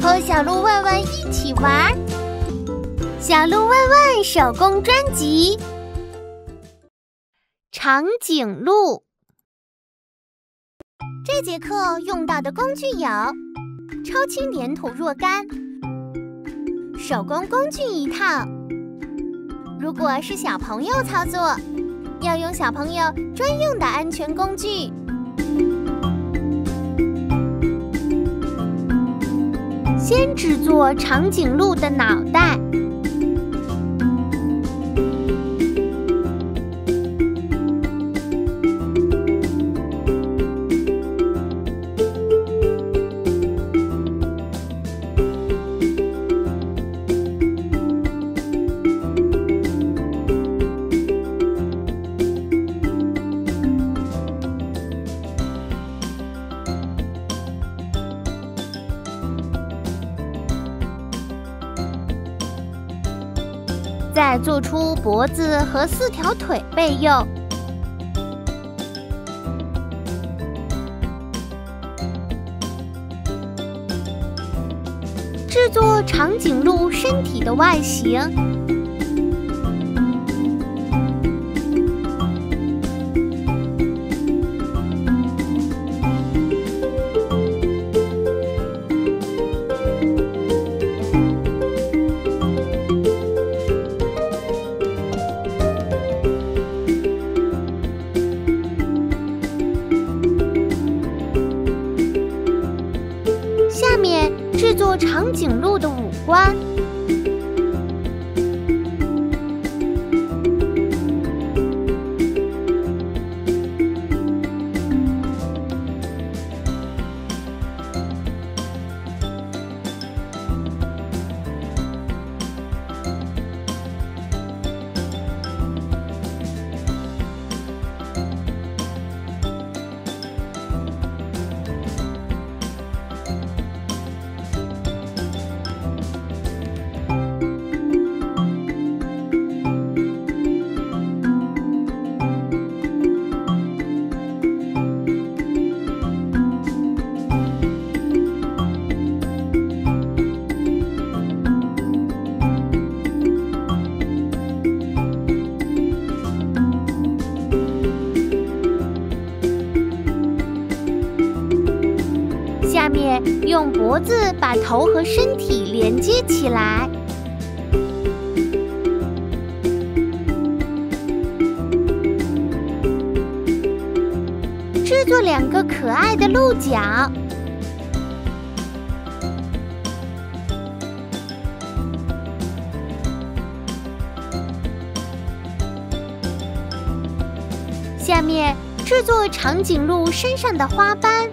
和小鹿问问一起玩。小鹿问问手工专辑，长颈鹿。这节课用到的工具有：超轻粘土若干，手工工具一套。如果是小朋友操作，要用小朋友专用的安全工具。先制作长颈鹿的脑袋。再做出脖子和四条腿备用。制作长颈鹿身体的外形。长颈鹿的五官。下面用脖子把头和身体连接起来，制作两个可爱的鹿角。下面制作长颈鹿身上的花斑。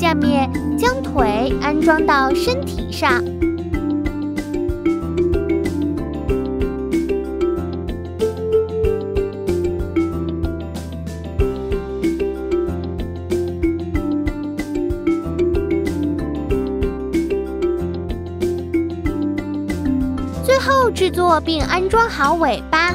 下面将腿安装到身体上，最后制作并安装好尾巴。